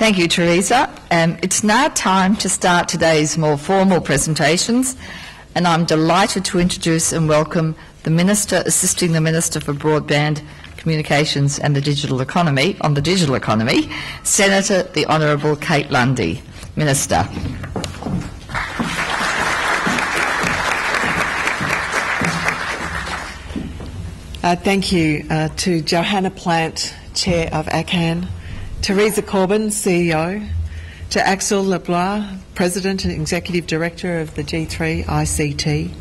Thank you, Teresa. Um, it's now time to start today's more formal presentations, and I'm delighted to introduce and welcome the Minister assisting the Minister for Broadband Communications and the Digital Economy on the digital economy, Senator the Honourable Kate Lundy. Minister. Uh, thank you uh, to Johanna Plante, Chair of ACCAN, Teresa Corbin, CEO, to Axel Leblois, President and Executive Director of the G3 ICT,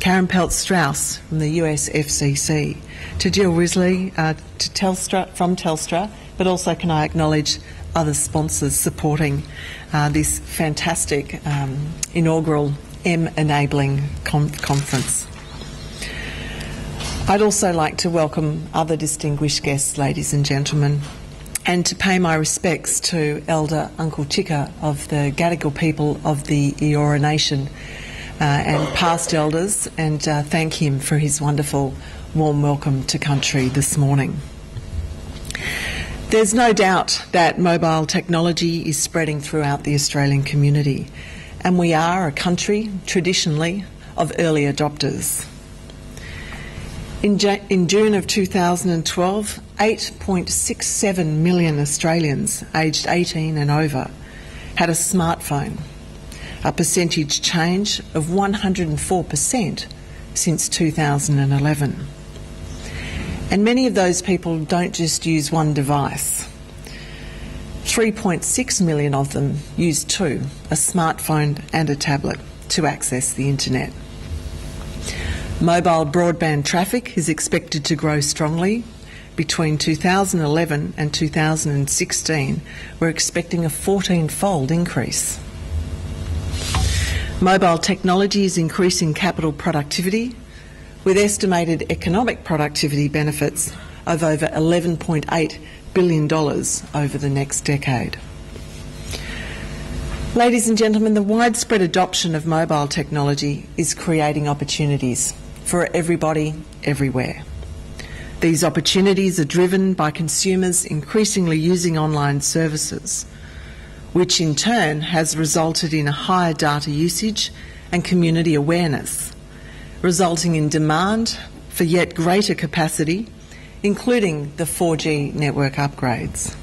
Karen Peltz Strauss from the US FCC, to Jill Risley uh, to Telstra, from Telstra, but also can I acknowledge other sponsors supporting uh, this fantastic um, inaugural M Enabling con- Conference. I'd also like to welcome other distinguished guests, ladies and gentlemen, and to pay my respects to Elder Uncle Chicka of the Gadigal people of the Eora Nation uh, and past elders, and uh, thank him for his wonderful warm welcome to country this morning. There's no doubt that mobile technology is spreading throughout the Australian community, and we are a country traditionally of early adopters. In, in, June of 2012, 8.67 million Australians aged 18 and over had a smartphone, a percentage change of 104% since 2011. And many of those people don't just use one device. 3.6 million of them use two a smartphone and a tablet to access the internet. Mobile broadband traffic is expected to grow strongly. Between 2011 and 2016, we're expecting a 14 fold increase. Mobile technology is increasing capital productivity with estimated economic productivity benefits of over $11.8 billion over the next decade. Ladies and gentlemen, the widespread adoption of mobile technology is creating opportunities for everybody, everywhere. These opportunities are driven by consumers increasingly using online services, which in turn has resulted in a higher data usage and community awareness, resulting in demand for yet greater capacity, including the 4G network upgrades.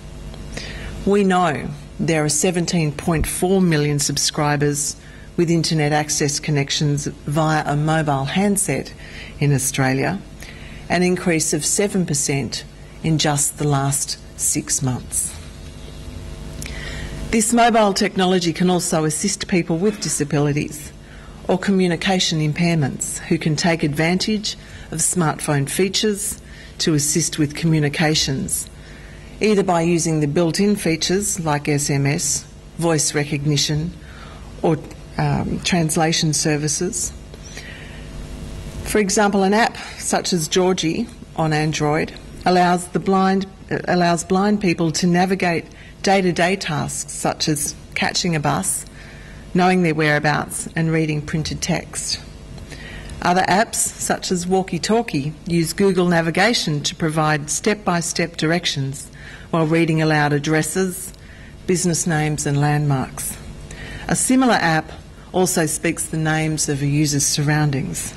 We know there are 17.4 million subscribers with internet access connections via a mobile handset in Australia, an increase of 7% in just the last six months. This mobile technology can also assist people with disabilities or communication impairments who can take advantage of smartphone features to assist with communications, either by using the built in features like SMS, voice recognition, or um, translation services. For example, an app such as Georgie on Android allows the blind allows blind people to navigate day-to-day tasks such as catching a bus, knowing their whereabouts, and reading printed text. Other apps, such as Walkie Talkie, use Google Navigation to provide step by step directions while reading aloud addresses, business names, and landmarks. A similar app also speaks the names of a user's surroundings.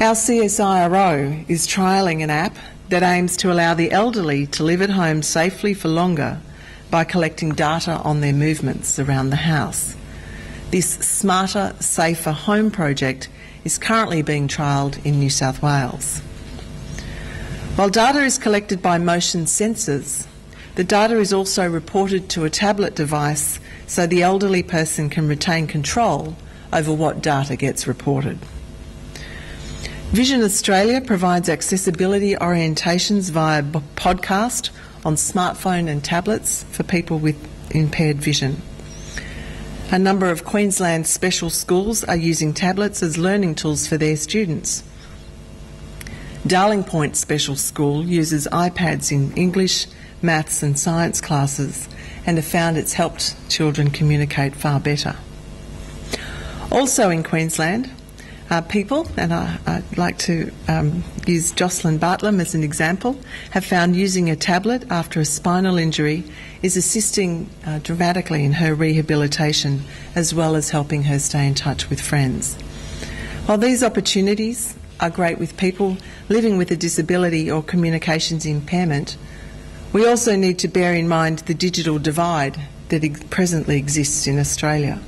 Our CSIRO is trialling an app that aims to allow the elderly to live at home safely for longer by collecting data on their movements around the house. This Smarter, Safer Home project is currently being trialled in New South Wales. While data is collected by motion sensors, the data is also reported to a tablet device so the elderly person can retain control over what data gets reported. Vision Australia provides accessibility orientations via podcast on smartphone and tablets for people with impaired vision. A number of Queensland special schools are using tablets as learning tools for their students. Darling Point Special School uses iPads in English, maths, and science classes and have found it's helped children communicate far better. Also in Queensland, uh, people, and I, would like to um, use Jocelyn Bartlam as an example, have found using a tablet after a spinal injury is assisting uh, dramatically in her rehabilitation as well as helping her stay in touch with friends. While these opportunities are great with people living with a disability or communications impairment, we also need to bear in mind the digital divide that ex- presently exists in Australia.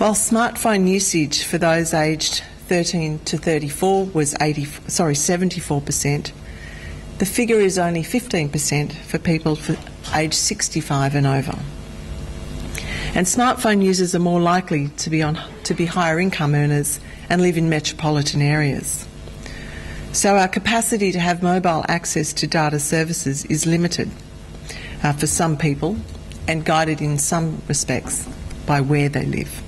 While smartphone usage for those aged 13 to 34 was 80, sorry, 74%, the figure is only 15% for people for aged 65 and over. And smartphone users are more likely to be, on, to be higher income earners and live in metropolitan areas. So our capacity to have mobile access to data services is limited uh, for some people and guided in some respects by where they live.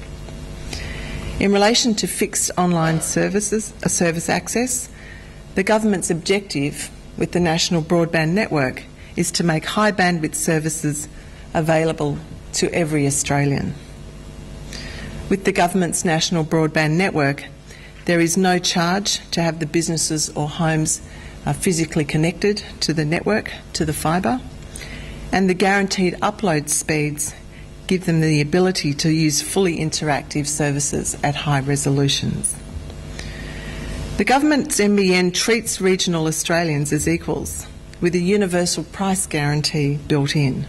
In relation to fixed online services, uh, service access, the government's objective with the National Broadband Network is to make high bandwidth services available to every Australian. With the government's National Broadband Network, there is no charge to have the businesses or homes uh, physically connected to the network, to the fibre, and the guaranteed upload speeds give them the ability to use fully interactive services at high resolutions. The government's NBN treats regional Australians as equals, with a universal price guarantee built in.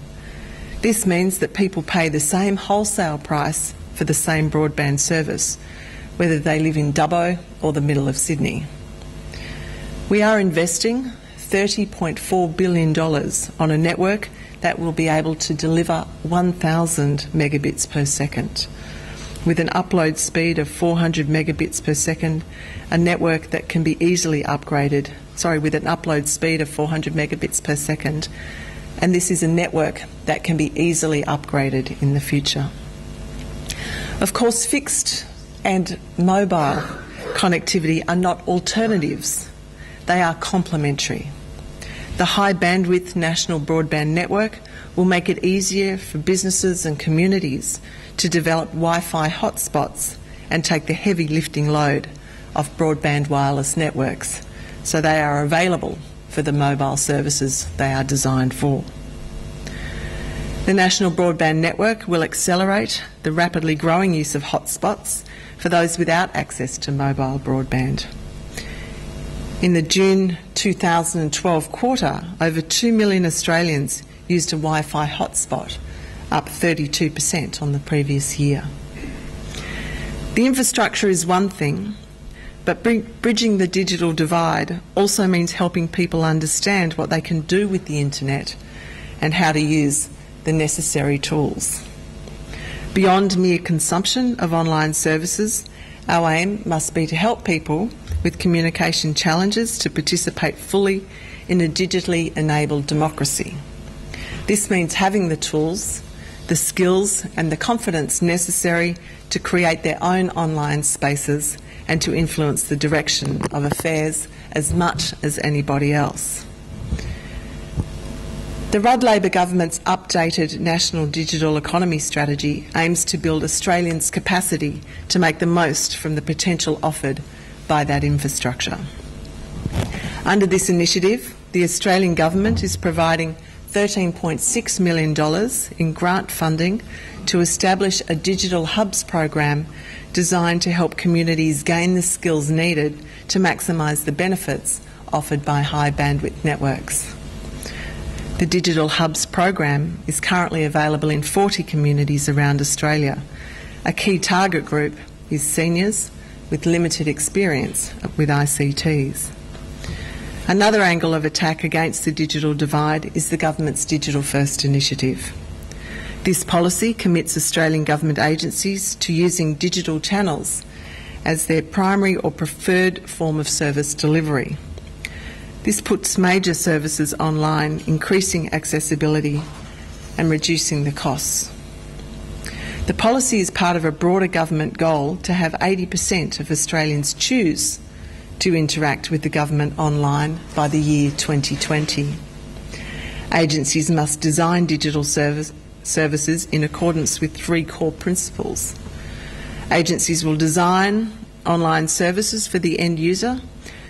This means that people pay the same wholesale price for the same broadband service, whether they live in Dubbo or the middle of Sydney. We are investing $30.4 billion on a network that will be able to deliver 1,000 megabits per second. With an upload speed of 400 megabits per second, a network that can be easily upgraded, sorry, with an upload speed of 400 megabits per second, and this is a network that can be easily upgraded in the future. Of course, fixed and mobile connectivity are not alternatives, they are complementary. The high bandwidth national broadband network will make it easier for businesses and communities to develop Wi Fi hotspots and take the heavy lifting load of broadband wireless networks so they are available for the mobile services they are designed for. The National Broadband Network will accelerate the rapidly growing use of hotspots for those without access to mobile broadband. In the June 2012 quarter, over 2 million Australians used a Wi Fi hotspot, up 32% on the previous year. The infrastructure is one thing, but bridging the digital divide also means helping people understand what they can do with the internet and how to use the necessary tools. Beyond mere consumption of online services, our aim must be to help people with communication challenges to participate fully in a digitally enabled democracy. This means having the tools, the skills, and the confidence necessary to create their own online spaces and to influence the direction of affairs as much as anybody else. The Rudd Labor government's updated National Digital Economy Strategy aims to build Australians' capacity to make the most from the potential offered by that infrastructure. Under this initiative, the Australian Government is providing $13.6 million in grant funding to establish a digital hubs program designed to help communities gain the skills needed to maximise the benefits offered by high bandwidth networks. The Digital Hubs program is currently available in 40 communities around Australia. A key target group is seniors with limited experience with ICTs. Another angle of attack against the digital divide is the government's Digital First initiative. This policy commits Australian government agencies to using digital channels as their primary or preferred form of service delivery. This puts major services online, increasing accessibility and reducing the costs. The policy is part of a broader government goal to have 80% of Australians choose to interact with the government online by the year 2020. Agencies must design digital service, services in accordance with three core principles Agencies will design online services for the end user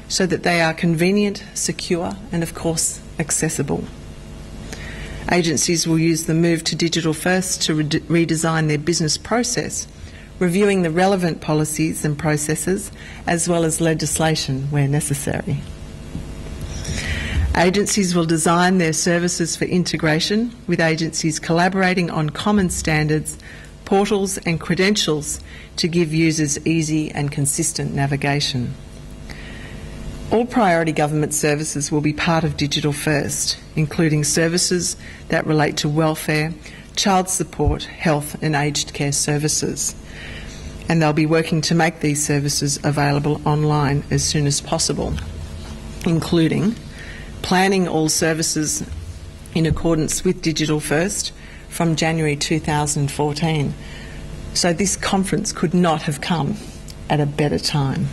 so that they are convenient, secure, and of course accessible. Agencies will use the move to digital first to re- redesign their business process, reviewing the relevant policies and processes as well as legislation where necessary. Agencies will design their services for integration, with agencies collaborating on common standards, portals, and credentials to give users easy and consistent navigation. All priority government services will be part of Digital First, including services that relate to welfare, child support, health, and aged care services. And they'll be working to make these services available online as soon as possible, including planning all services in accordance with Digital First from January 2014. So this conference could not have come at a better time.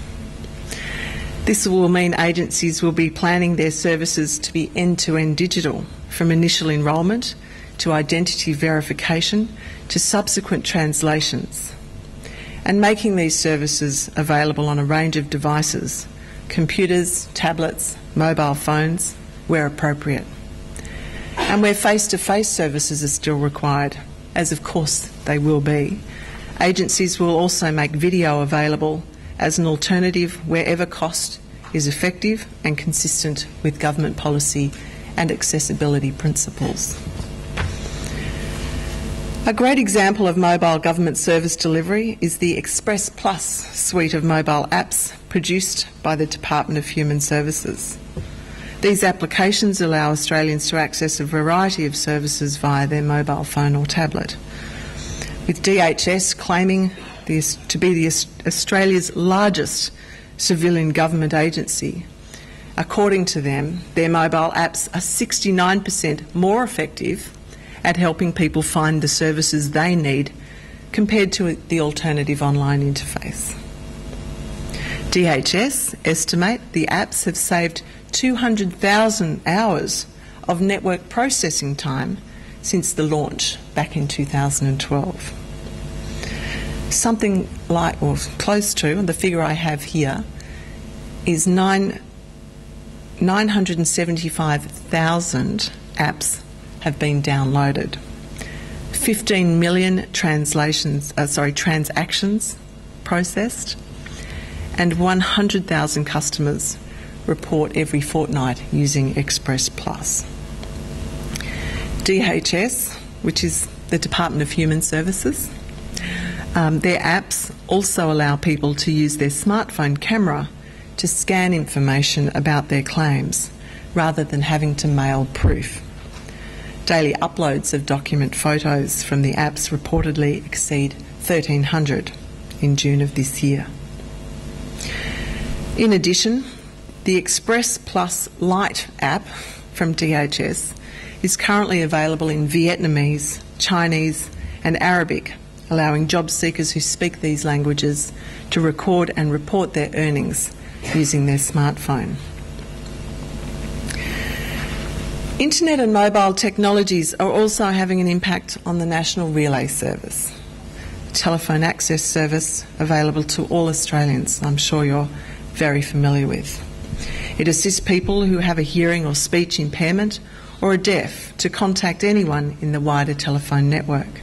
This will mean agencies will be planning their services to be end to end digital, from initial enrolment to identity verification to subsequent translations, and making these services available on a range of devices computers, tablets, mobile phones, where appropriate. And where face to face services are still required, as of course they will be, agencies will also make video available as an alternative wherever cost is effective and consistent with government policy and accessibility principles. A great example of mobile government service delivery is the Express Plus suite of mobile apps produced by the Department of Human Services. These applications allow Australians to access a variety of services via their mobile phone or tablet. With DHS claiming this to be the Australia's largest civilian government agency. According to them, their mobile apps are 69% more effective at helping people find the services they need compared to the alternative online interface. DHS estimate the apps have saved 200,000 hours of network processing time since the launch back in 2012 something like, or close to, the figure I have here, is nine, 975,000 apps have been downloaded. 15 million translations, uh, sorry, transactions processed, and 100,000 customers report every fortnight using Express Plus. DHS, which is the Department of Human Services, um, their apps also allow people to use their smartphone camera to scan information about their claims rather than having to mail proof. Daily uploads of document photos from the apps reportedly exceed 1,300 in June of this year. In addition, the Express Plus Lite app from DHS is currently available in Vietnamese, Chinese, and Arabic allowing job seekers who speak these languages to record and report their earnings using their smartphone. Internet and mobile technologies are also having an impact on the National Relay Service, telephone access service available to all Australians, I'm sure you're very familiar with. It assists people who have a hearing or speech impairment or are deaf to contact anyone in the wider telephone network.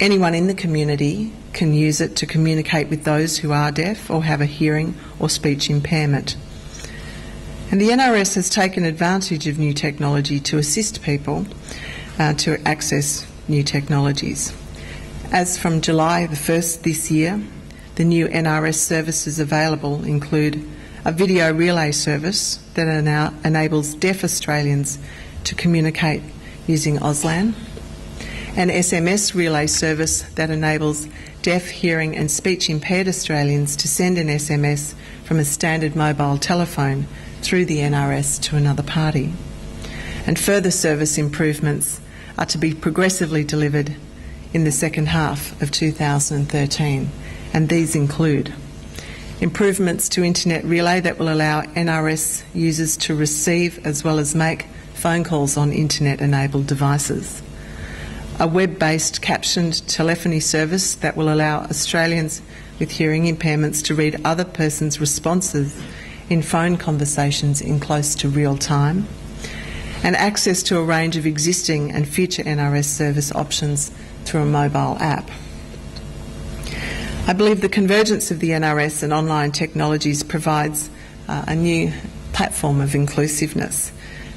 Anyone in the community can use it to communicate with those who are deaf or have a hearing or speech impairment. And the NRS has taken advantage of new technology to assist people uh, to access new technologies. As from July the 1st this year, the new NRS services available include a video relay service that enables deaf Australians to communicate using Auslan an SMS relay service that enables deaf, hearing, and speech impaired Australians to send an SMS from a standard mobile telephone through the NRS to another party. And further service improvements are to be progressively delivered in the second half of 2013, and these include improvements to internet relay that will allow NRS users to receive as well as make phone calls on internet enabled devices a web based captioned telephony service that will allow Australians with hearing impairments to read other persons' responses in phone conversations in close to real time, and access to a range of existing and future NRS service options through a mobile app. I believe the convergence of the NRS and online technologies provides uh, a new platform of inclusiveness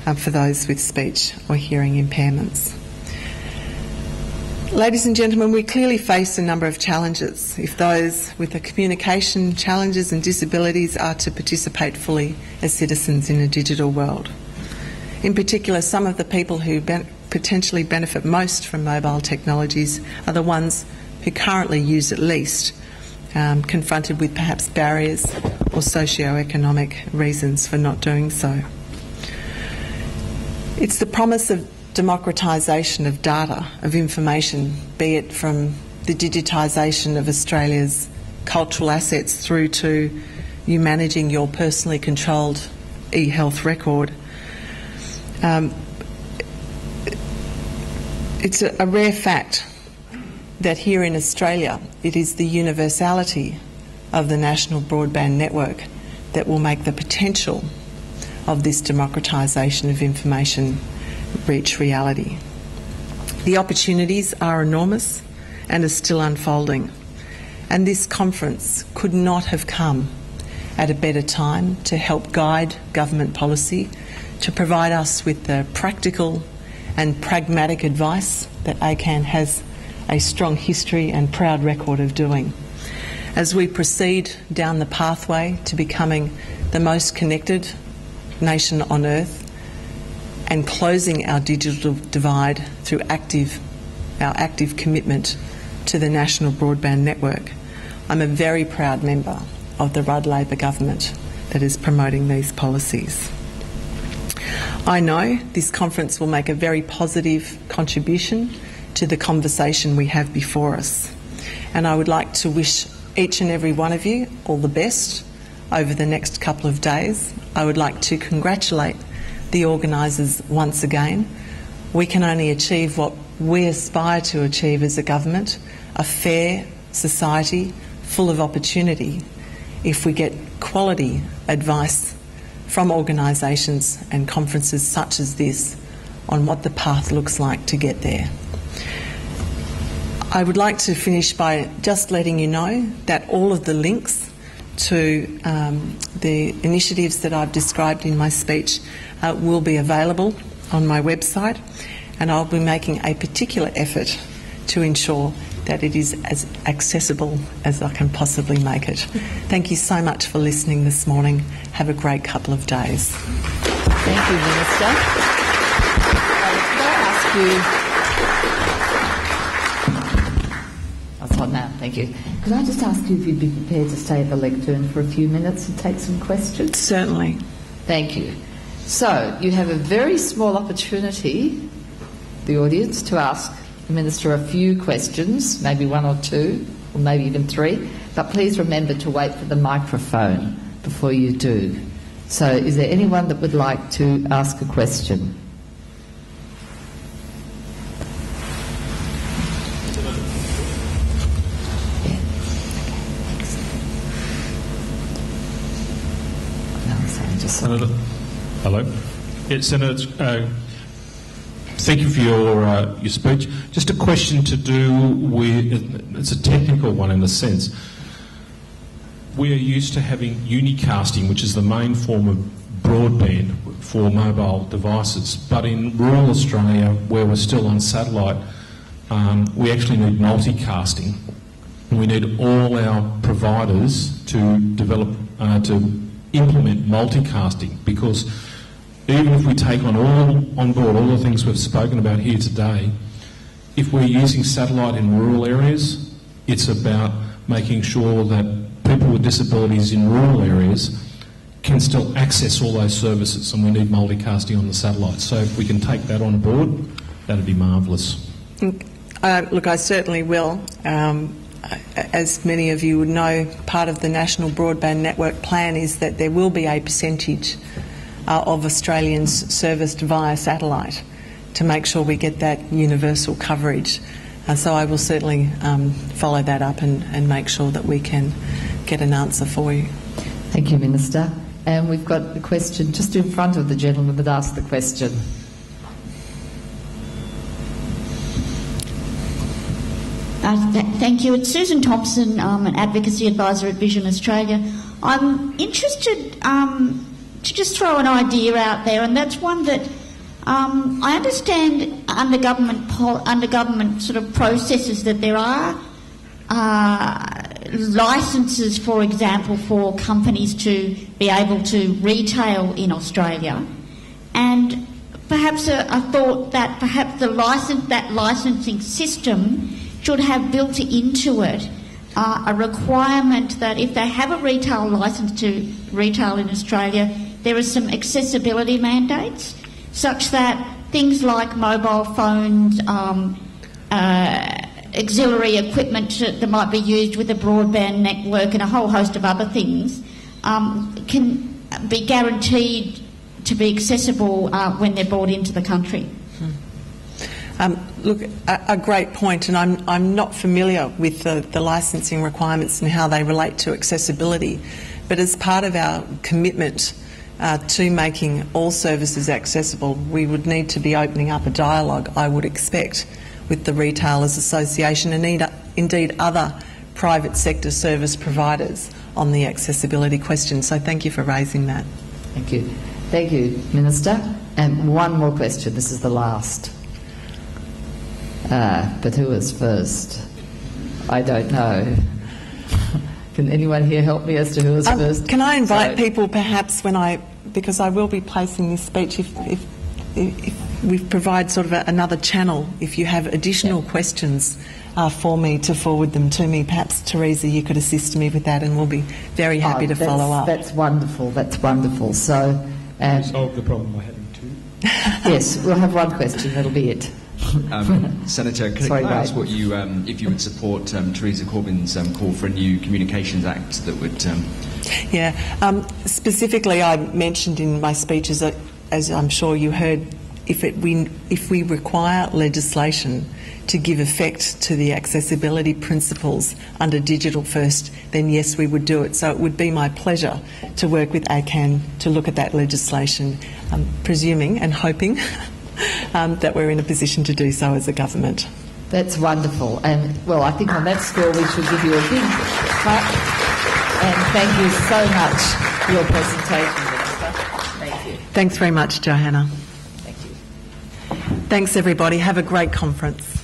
uh, for those with speech or hearing impairments. Ladies and gentlemen, we clearly face a number of challenges if those with the communication challenges and disabilities are to participate fully as citizens in a digital world. In particular, some of the people who ben- potentially benefit most from mobile technologies are the ones who currently use it least, um, confronted with perhaps barriers or socio-economic reasons for not doing so. It's the promise of democratisation of data, of information, be it from the digitisation of Australia's cultural assets through to you managing your personally controlled e health record. Um, it's a, a rare fact that here in Australia it is the universality of the national broadband network that will make the potential of this democratisation of information reach reality. The opportunities are enormous and are still unfolding, and this conference could not have come at a better time to help guide government policy, to provide us with the practical and pragmatic advice that ACCAN has a strong history and proud record of doing. As we proceed down the pathway to becoming the most connected nation on earth, and closing our digital divide through active, our active commitment to the national broadband network. I'm a very proud member of the Rudd Labor government that is promoting these policies. I know this conference will make a very positive contribution to the conversation we have before us, and I would like to wish each and every one of you all the best over the next couple of days. I would like to congratulate the organisers once again. We can only achieve what we aspire to achieve as a government a fair society full of opportunity if we get quality advice from organisations and conferences such as this on what the path looks like to get there. I would like to finish by just letting you know that all of the links to um, the initiatives that I've described in my speech uh, will be available on my website, and I'll be making a particular effort to ensure that it is as accessible as I can possibly make it. Thank you so much for listening this morning. Have a great couple of days. Thank you, Minister. Ask you? Thank you. Could I just ask you if you'd be prepared to stay at the lectern for a few minutes and take some questions? Certainly. Thank you. So you have a very small opportunity, the audience, to ask the Minister a few questions, maybe one or two, or maybe even three, but please remember to wait for the microphone before you do. So is there anyone that would like to ask a question? Senator. Hello. Yeah, Senator, uh, thank you for your, uh, your speech. Just a question to do with, it's a technical one in a sense. We are used to having unicasting, which is the main form of broadband for mobile devices, but in rural Australia, where we're still on satellite, um, we actually need multicasting. We need all our providers to develop, uh, to implement multicasting because even if we take on all on board all the things we've spoken about here today, if we're using satellite in rural areas, it's about making sure that people with disabilities in rural areas can still access all those services, and we need multicasting on the satellite. So if we can take that on board, that'd be marvellous. Uh, look, I certainly will. Um, as many of you would know, part of the National Broadband Network plan is that there will be a percentage uh, of Australians serviced via satellite. to make sure we get that universal coverage. Uh, so I will certainly um, follow that up and, and make sure that we can get an answer for you. Thank you, Minister. And we've got a question just in front of the gentleman that asked the question. Uh, th- thank you. It's Susan Thompson, um, an advocacy advisor at Vision Australia. I'm interested um, to just throw an idea out there, and that's one that um, I understand under government pol- under government sort of processes that there are uh, licenses, for example, for companies to be able to retail in Australia, and perhaps a, a thought that perhaps the license that licensing system should have built into it uh, a requirement that if they have a retail license to retail in Australia, there are some accessibility mandates such that things like mobile phones, um, uh, auxiliary equipment that might be used with a broadband network, and a whole host of other things um, can be guaranteed to be accessible uh, when they're brought into the country. Um, look, a, a, great point, and I'm, I'm not familiar with the, the licensing requirements and how they relate to accessibility. But as part of our commitment uh, to making all services accessible, we would need to be opening up a dialogue, I would expect, with the Retailers Association and indeed other private sector service providers on the accessibility question. So thank you for raising that. Thank you. Thank you, Minister. And one more question. This is the last. Uh, but who was first? I don't know. Can anyone here help me as to who was um, first? Can I invite so, people perhaps when I, because I will be placing this speech, if, if, if we provide sort of a, another channel, if you have additional yeah. questions uh, for me to forward them to me, perhaps Teresa, you could assist me with that and we'll be very happy oh, to follow up. That's wonderful, that's wonderful. So, um, solve the problem by having two. yes, we'll have one question, that'll be it. Um, Senator, can, Sorry, I ask what you, um, if you would support um, Teresa Corbin's um, call for a new Communications Act that would? Um, yeah, um, specifically, I mentioned in my speeches that, as I'm sure you heard, if it, we if we require legislation to give effect to the accessibility principles under Digital First, then yes, we would do it. So it would be my pleasure to work with ACCAN to look at that legislation, presuming and hoping um, that we're in a position to do so as a government. That's wonderful. And, well, I think on that score we should give you a big clap. And thank you so much for your presentation, Minister. Thank you. Thanks very much, Johanna. Thank you. Thanks, everybody. Have a great conference.